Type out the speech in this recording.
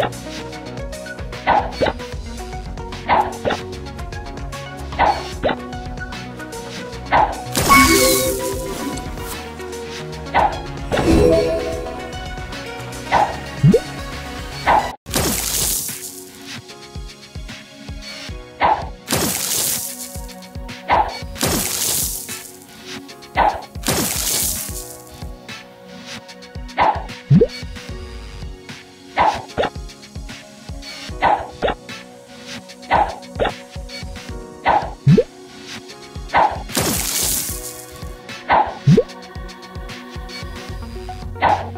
Yeah. Yeah.